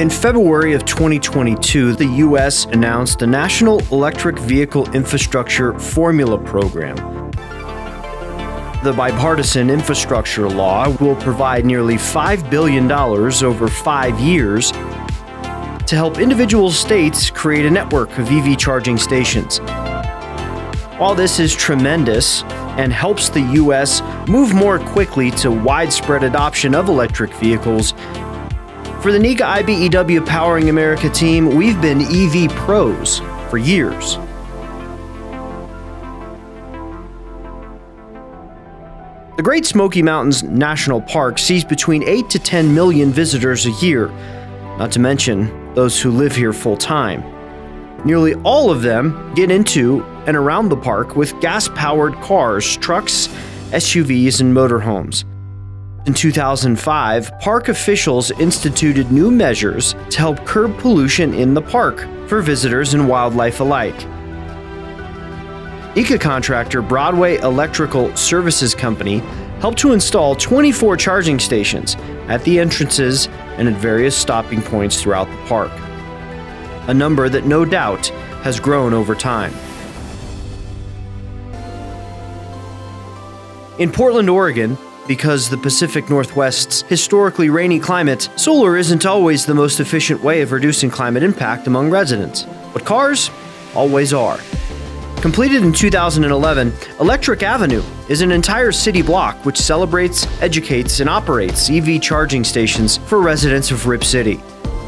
In February of 2022, the U.S. announced the National Electric Vehicle Infrastructure Formula Program. The bipartisan infrastructure law will provide nearly $5 billion over five years to help individual states create a network of EV charging stations. While this is tremendous and helps the U.S. move more quickly to widespread adoption of electric vehicles, for the NECA IBEW Powering America team, we've been EV pros for years. The Great Smoky Mountains National Park sees between 8 to 10 million visitors a year, not to mention those who live here full time. Nearly all of them get into and around the park with gas powered cars, trucks, SUVs, and motorhomes. In 2005, park officials instituted new measures to help curb pollution in the park for visitors and wildlife alike. NECA contractor Broadway Electrical Services Company helped to install 24 charging stations at the entrances and at various stopping points throughout the park. A number that no doubt has grown over time. In Portland, Oregon, because the Pacific Northwest's historically rainy climate, solar isn't always the most efficient way of reducing climate impact among residents. But cars always are. Completed in 2011, Electric Avenue is an entire city block which celebrates, educates, and operates EV charging stations for residents of Rip City.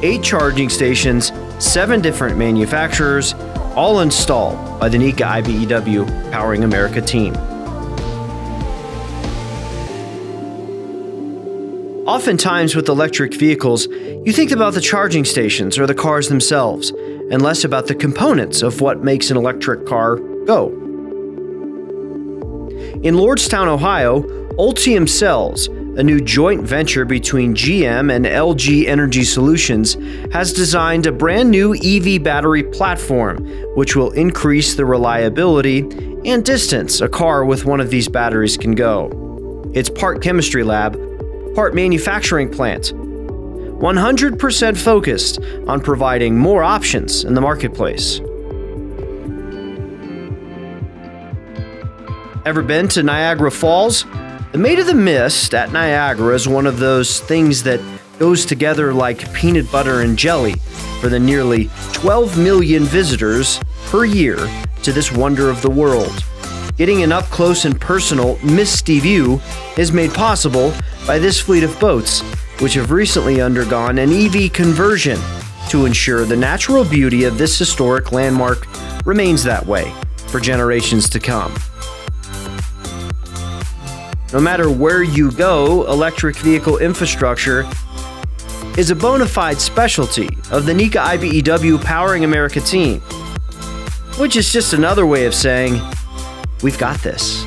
Eight charging stations, seven different manufacturers, all installed by the NECA IBEW Powering America team. Oftentimes, with electric vehicles, you think about the charging stations or the cars themselves, and less about the components of what makes an electric car go. In Lordstown, Ohio, Ultium Cells, a new joint venture between GM and LG Energy Solutions, has designed a brand new EV battery platform which will increase the reliability and distance a car with one of these batteries can go. Its part chemistry lab part manufacturing plant. 100% focused on providing more options in the marketplace. Ever been to Niagara Falls? The Maid of the Mist at Niagara is one of those things that goes together like peanut butter and jelly for the nearly 12 million visitors per year to this wonder of the world. Getting an up close and personal, misty view is made possible by this fleet of boats, which have recently undergone an EV conversion to ensure the natural beauty of this historic landmark remains that way for generations to come. No matter where you go, electric vehicle infrastructure is a bona fide specialty of the NECA IBEW Powering America team, which is just another way of saying, we've got this.